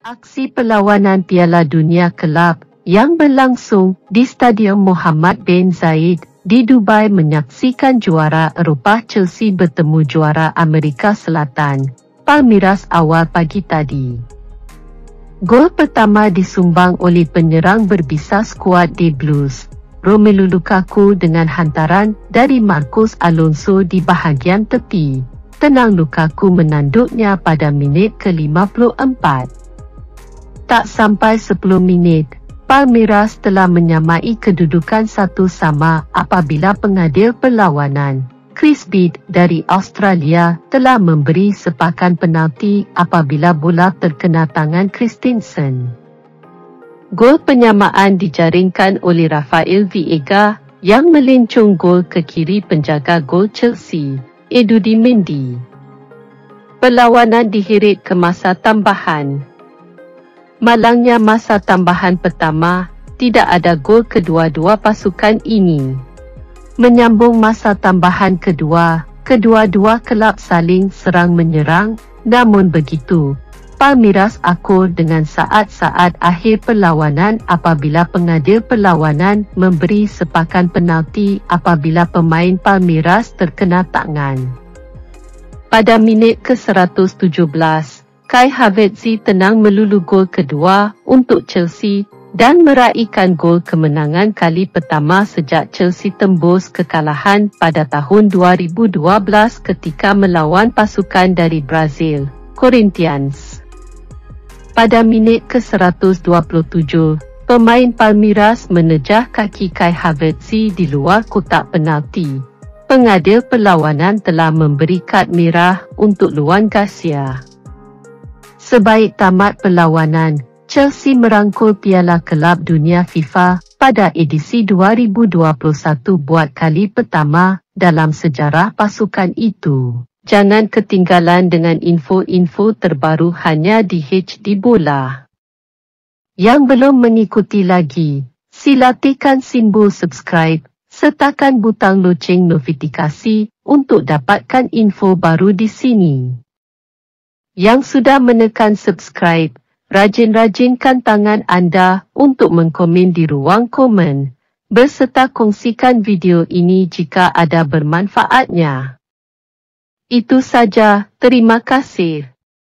Aksi perlawanan Piala Dunia Kelab yang berlangsung di Stadium Muhammad bin Zayed di Dubai menyaksikan juara Eropah Chelsea bertemu juara Amerika Selatan, Palmeiras awal pagi tadi. Gol pertama disumbang oleh penyerang berbisa skuad di Blues, Romelu Lukaku dengan hantaran dari Marcos Alonso di bahagian tepi. Tenang Lukaku menanduknya pada minit ke-54. Tak sampai 10 minit, Palmeiras telah menyamai kedudukan satu sama apabila pengadil perlawanan, Chris Bede dari Australia telah memberi sepakan penalti apabila bola terkena tangan Christensen. Gol penyamaan dijaringkan oleh Rafael Viega yang melincung gol ke kiri penjaga gol Chelsea, Edu Mendy. Perlawanan dihirit ke masa tambahan malangnya masa tambahan pertama, tidak ada gol kedua-dua pasukan ini. Menyambung masa tambahan kedua, kedua-dua kelab saling serang menyerang, namun begitu, Palmiras akur dengan saat-saat akhir perlawanan apabila pengadil perlawanan memberi sepakan penalti apabila pemain Palmiras terkena tangan. Pada minit ke-117, Kai Havertz tenang melulu gol kedua untuk Chelsea dan meraihkan gol kemenangan kali pertama sejak Chelsea tembus kekalahan pada tahun 2012 ketika melawan pasukan dari Brazil, Corinthians. Pada minit ke-127, pemain Palmeiras menejah kaki Kai Havertz di luar kotak penalti. Pengadil perlawanan telah memberi kad merah untuk Luan Garcia. Sebaik tamat perlawanan, Chelsea merangkul Piala Kelab Dunia FIFA pada edisi 2021 buat kali pertama dalam sejarah pasukan itu. Jangan ketinggalan dengan info-info terbaru hanya di HD Bola. Yang belum mengikuti lagi, sila tekan simbol subscribe sertakan butang loceng notifikasi untuk dapatkan info baru di sini. Yang sudah menekan subscribe, rajin-rajinkan tangan anda untuk mengkomen di ruang komen, berserta kongsikan video ini jika ada bermanfaatnya. Itu saja, terima kasih.